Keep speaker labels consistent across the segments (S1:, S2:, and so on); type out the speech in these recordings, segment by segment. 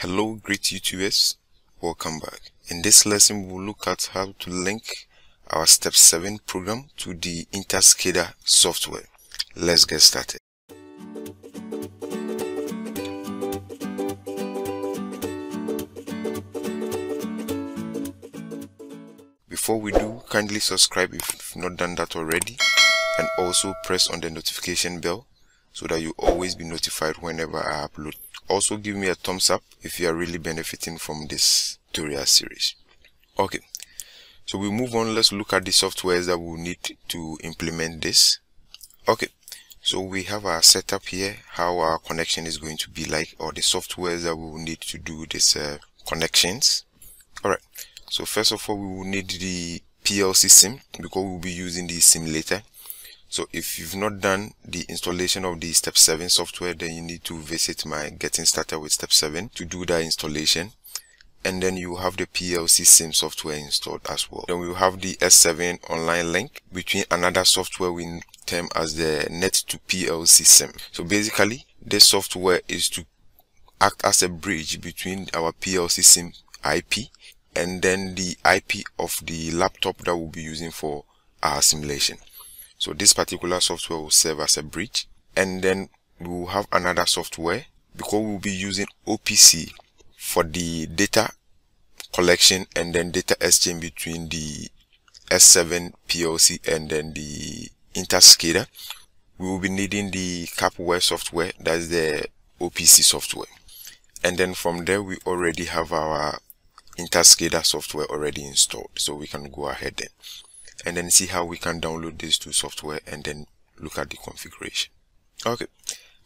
S1: Hello great YouTubers, welcome back. In this lesson we will look at how to link our step 7 program to the InTouch SCADA software. Let's get started. Before we do, kindly subscribe if you've not done that already and also press on the notification bell so that you always be notified whenever I upload. Also give me a thumbs up if you are really benefiting from this tutorial series. Okay, so we move on. Let's look at the softwares that we need to implement this. Okay, so we have our setup here, how our connection is going to be like, or the softwares that we will need to do this uh, connections. Alright, so first of all, we will need the PLC sim because we'll be using the simulator so if you've not done the installation of the step 7 software then you need to visit my getting started with step 7 to do that installation. And then you have the PLC sim software installed as well. Then we have the S7 online link between another software we term as the net to PLC sim. So basically this software is to act as a bridge between our PLC sim IP and then the IP of the laptop that we'll be using for our simulation so this particular software will serve as a bridge and then we will have another software because we'll be using OPC for the data collection and then data exchange between the S7 PLC and then the InTouch SCADA. We will be needing the Kepware software, that's the OPC software. And then from there, we already have our InTouch SCADA software already installed. So we can go ahead then and then see how we can download these two software and then look at the configuration. Okay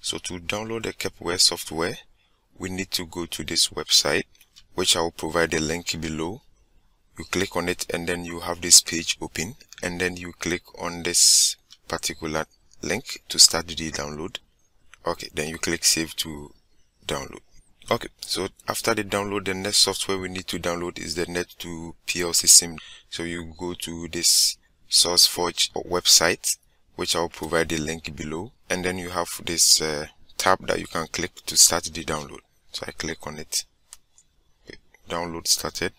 S1: so to download the Kepware software we need to go to this website which I will provide the link below. You click on it and then you have this page open and then you click on this particular link to start the download. Okay then you click save to download okay so after the download the next software we need to download is the net to plc sim. So you go to this sourceforge website which i'll provide the link below. And then you have this uh, tab that you can click to start the download. So i click on it. Okay. download started.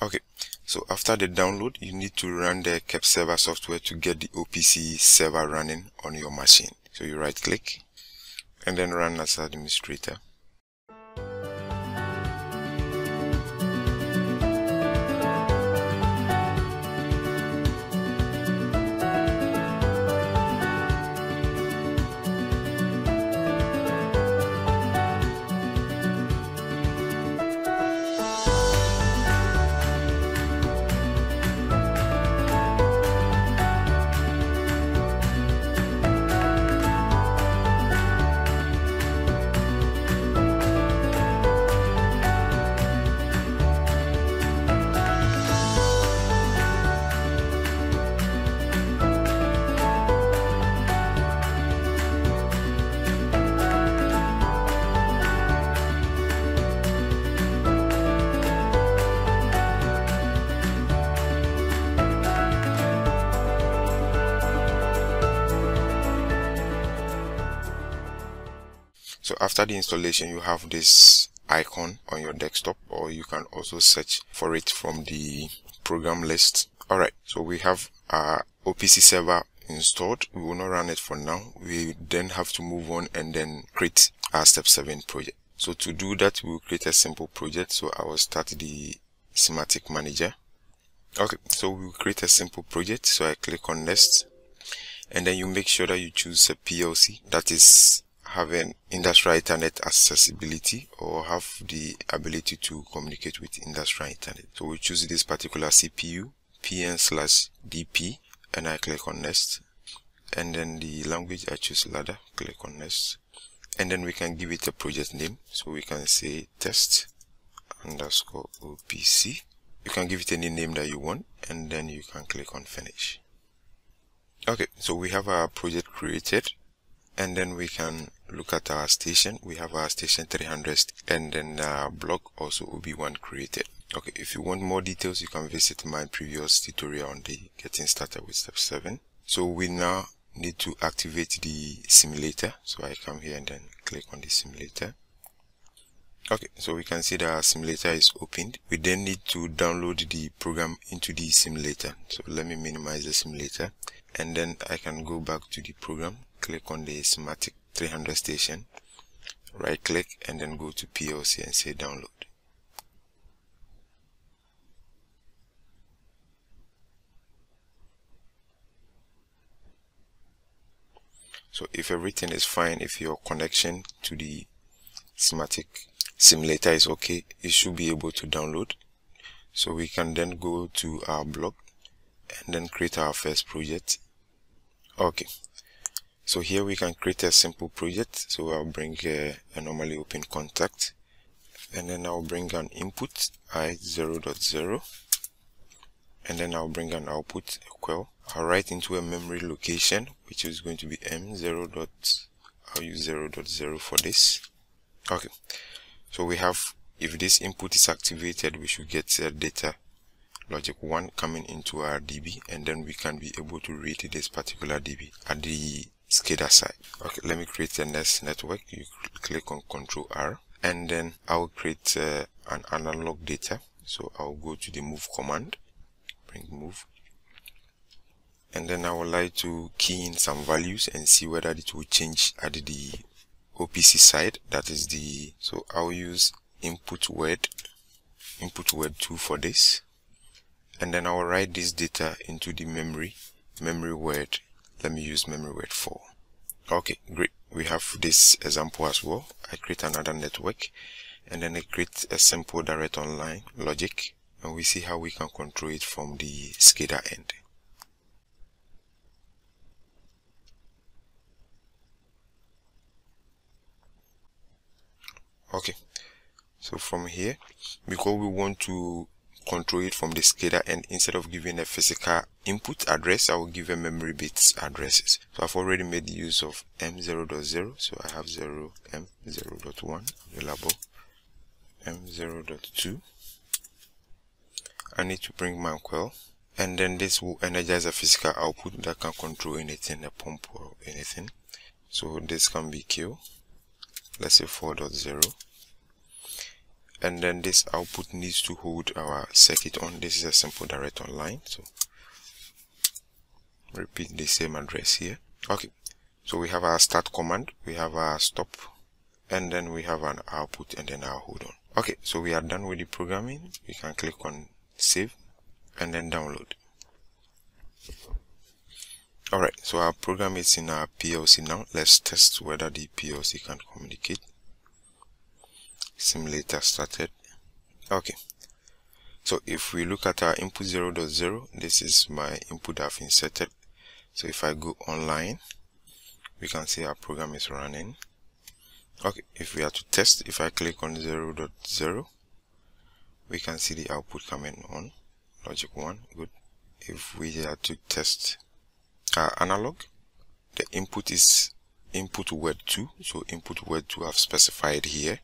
S1: Okay so after the download you need to run the KEPServer software to get the opc server running on your machine. So you right click and then run as administrator so after the installation you have this icon on your desktop or you can also search for it from the program list. All right so we have our opc server installed. We will not run it for now. We then have to move on and then create our step 7 project. So to do that we will create a simple project. So i will start the SIMATIC Manager. Okay so we will create a simple project. So i click on next. And then you make sure that you choose a plc that is having industrial internet accessibility or have the ability to communicate with industrial internet. So we choose this particular cpu pn slash dp and i click on next. And then the language i choose ladder click on next. And then we can give it a project name. So we can say test underscore opc you can give it any name that you want and then you can click on finish. Okay so we have our project created and then we can look at our station. We have our station 300 and then our block also will be one created. Okay if you want more details you can visit my previous tutorial on the getting started with step 7 so we now need to activate the simulator. So i come here and then click on the simulator. Okay so we can see that our simulator is opened. We then need to download the program into the simulator. So let me minimize the simulator. And then I can go back to the program click on the Simatic 300 station right click and then go to PLC and say download. So if everything is fine if your connection to the Simatic simulator is okay you should be able to download. So we can then go to our blog and then create our first project. Okay so here we can create a simple project. So I'll bring a, a normally open contact and then I'll bring an input i 0.0 and then I'll bring an output equal. I'll write into a memory location which is going to be m0. Dot, I'll use 0.0 for this. Okay. So we have if this input is activated we should get uh, data logic 1 coming into our db and then we can be able to read this particular db at the SCADA side. Okay let me create a NES network. You click on control r and then i'll create uh, an analog data. So i'll go to the move command bring move and then I would like to key in some values and see whether it will change at the OPC side. That is the so I'll use input word input word 2 for this. And then I'll write this data into the memory memory word let me use memory word 4 okay great. We have this example as well. I create another network and then I create a simple direct online logic and we see how we can control it from the SCADA end. Okay so from here because we want to control it from the SCADA and instead of giving a physical input address I will give a memory bits addresses. So I've already made use of m0.0 so I have 0 m0.1 available. M0.2 I need to bring my coil and then this will energize a physical output that can control anything a pump or anything. So this can be Q. Let's say 4.0 and then this output needs to hold our circuit on. This is a simple direct online so repeat the same address here. Okay so we have our start command we have our stop and then we have an output and then our hold on. Okay so we are done with the programming. We can click on save and then download. Alright, so our program is in our PLC now. Let's test whether the PLC can communicate. Simulator started. Okay. So if we look at our input 0.0, .0 this is my input I've inserted. So if I go online, we can see our program is running. Okay, if we are to test, if I click on 0.0, .0 we can see the output coming on. Logic 1, good. If we are to test our analog the input is input word 2 so input word 2 I've specified here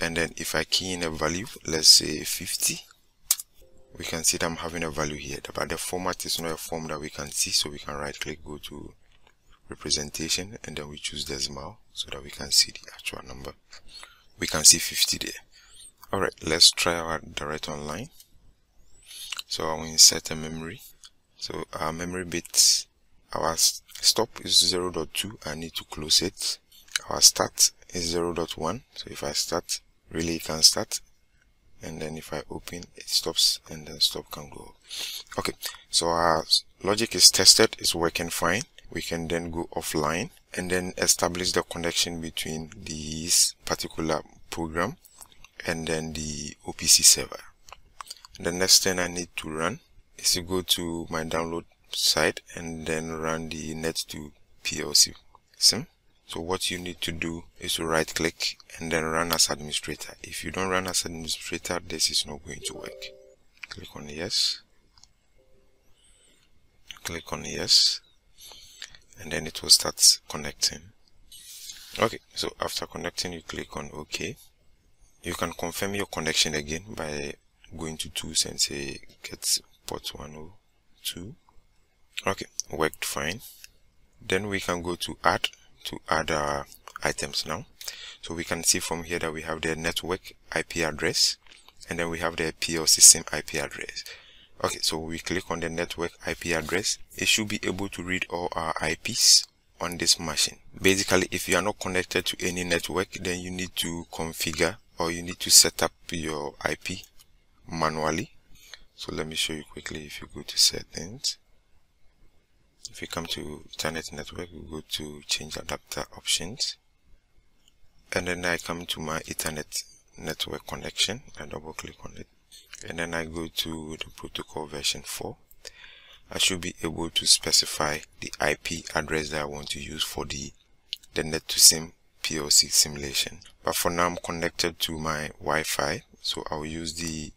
S1: and then if I key in a value let's say 50 we can see that I'm having a value here. But the format is not a form that we can see so we can right click go to representation and then we choose decimal so that we can see the actual number. We can see 50 there. Alright let's try our direct online. So I will insert a memory. So our memory bits our stop is 0.2 I need to close it. Our start is 0.1 so if I start relay can start and then if I open it stops and then stop can go. Okay so our logic is tested it's working fine. We can then go offline and then establish the connection between this particular program and then the OPC server. The next thing I need to run is to go to my download site and then run the net to PLC sim. So what you need to do is to right click and then run as administrator. If you don't run as administrator, this is not going to work. Click on yes. Click on yes. And then it will start connecting. Okay, so after connecting, you click on OK. You can confirm your connection again by going to tools and say get port 102 okay worked fine then we can go to add to add our items now. So we can see from here that we have the network IP address and then we have the PLC SIM IP address. Okay so we click on the network IP address. It should be able to read all our IPs on this machine. Basically if you are not connected to any network then you need to configure or you need to set up your IP manually. So let me show you quickly if you go to settings if you come to Ethernet network we go to change adapter options. And then I come to my Ethernet network connection. I double click on it. And then I go to the protocol version 4 I should be able to specify the IP address that I want to use for the the net to sim PLC simulation. But for now I'm connected to my Wi-Fi. So I'll use the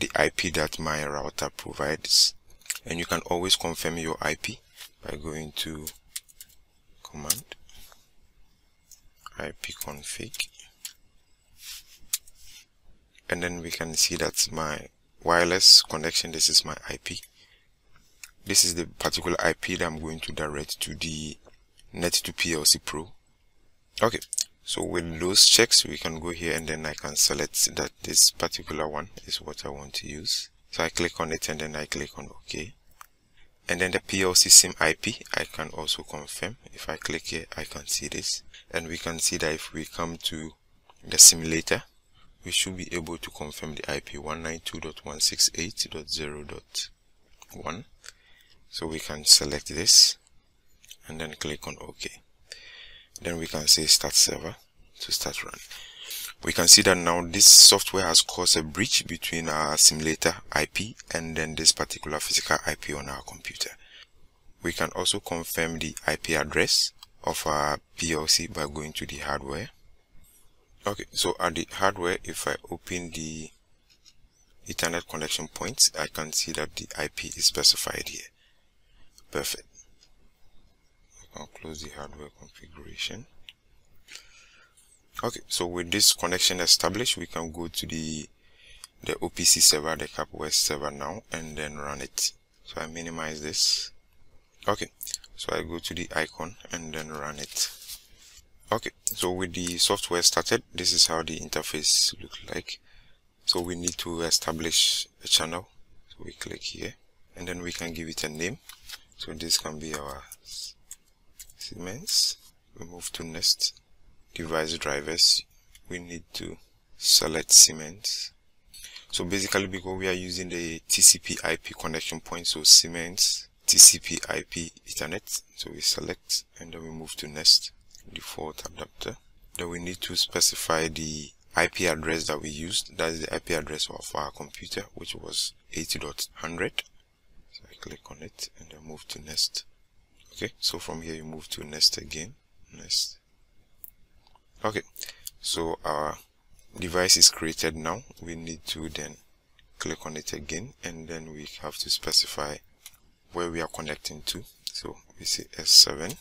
S1: the IP that my router provides. And you can always confirm your IP by going to command ipconfig and then we can see that my wireless connection this is my IP this is the particular IP that I'm going to direct to the net to PLC Pro. Okay so with those checks we can go here and then I can select that this particular one is what I want to use. So I click on it and then I click on OK and then the PLC SIM IP I can also confirm. If I click here I can see this. And we can see that if we come to the simulator we should be able to confirm the IP 192.168.0.1 so we can select this and then click on OK. Then we can say start server to start run we can see that now this software has caused a breach between our simulator IP and then this particular physical IP on our computer. We can also confirm the IP address of our PLC by going to the hardware. Okay, so at the hardware, if I open the Ethernet connection points, I can see that the IP is specified here. Perfect. I can close the hardware configuration okay so with this connection established we can go to the the opc server the Kepware server now and then run it. So i minimize this. Okay so i go to the icon and then run it. Okay so with the software started this is how the interface look like. So we need to establish a channel. So we click here and then we can give it a name. So this can be our Siemens we move to next device drivers we need to select Siemens so basically because we are using the TCP IP connection point so Siemens TCP IP Ethernet. So we select and then we move to next default adapter. Then we need to specify the IP address that we used that is the IP address of our computer which was 80.100 so I click on it and then move to next. Okay so from here you move to next again. Next okay. So our device is created now. We need to then click on it again and then we have to specify where we are connecting to. So we say s7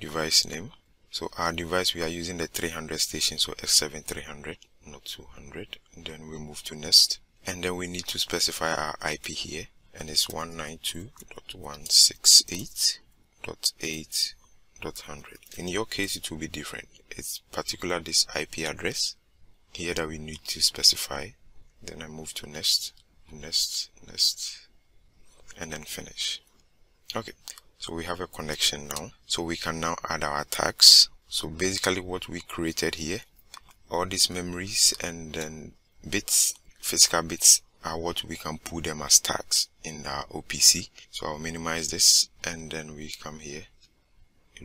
S1: device name. So our device we are using the 300 station so s7 300 not 200 and then we move to next. And then we need to specify our ip here and it's 192.168.8 100 in your case it will be different. It's particular this ip address here that we need to specify. Then i move to next next next and then finish. Okay. So we have a connection now. So we can now add our tags. So basically what we created here all these memories and then bits physical bits are what we can put them as tags in our OPC so I'll minimize this and then we come here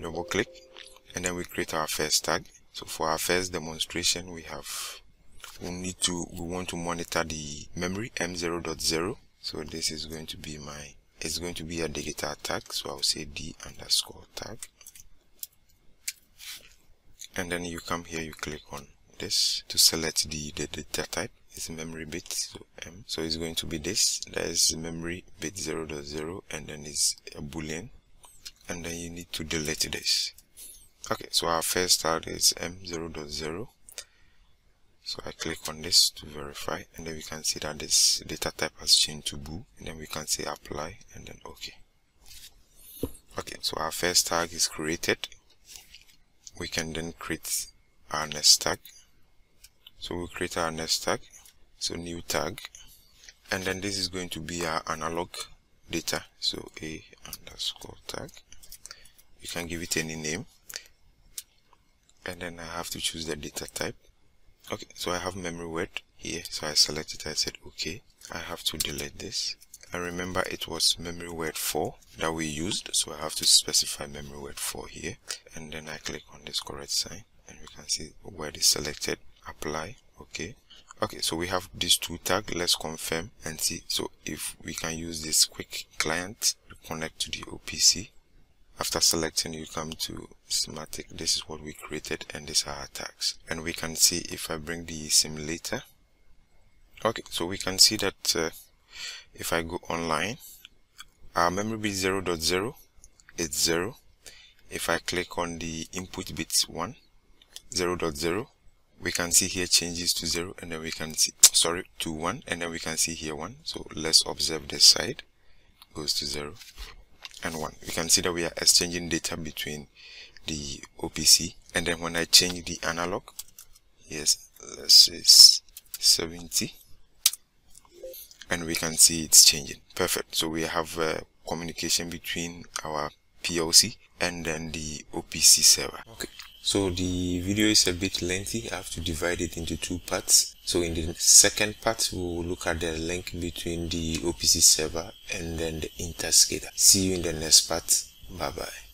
S1: double click and then we create our first tag. So for our first demonstration we have we need to we want to monitor the memory m0.0 so this is going to be my it's going to be a data tag. So i'll say d underscore tag. And then you come here you click on this to select the, the data type. It's memory bit so m. So it's going to be this. That is memory bit 0.0 and then it's a boolean and then you need to delete this. Okay so our first tag is m0.0 so I click on this to verify and then we can see that this data type has changed to bool and then we can say apply and then okay. Okay so our first tag is created. We can then create our next tag. So we'll create our next tag. So new tag. And then this is going to be our analog data. So a underscore tag you can give it any name. And then I have to choose the data type. Okay so I have memory word here. So I select it. I said okay I have to delete this. And remember it was memory word 4 that we used. So I have to specify memory word 4 here. And then I click on this correct sign. And we can see word is selected. Apply. Okay. Okay so we have these two tags. Let's confirm and see. So if we can use this quick client to connect to the opc after selecting you come to schematic. this is what we created and these are our tags. And we can see if i bring the simulator. Okay so we can see that uh, if i go online our memory bit 0 0.0 .0 it's 0 if i click on the input bits 1 0 0.0 we can see here changes to 0 and then we can see sorry to 1 and then we can see here 1 so let's observe this side. Goes to 0 and 1 we can see that we are exchanging data between the OPC and then when I change the analog yes let's say 70 and we can see it's changing. Perfect. So we have uh, communication between our PLC and then the OPC server. Okay. So the video is a bit lengthy. I have to divide it into two parts so in the second part we will look at the link between the opc server and then the InTouch SCADA see you in the next part. Bye bye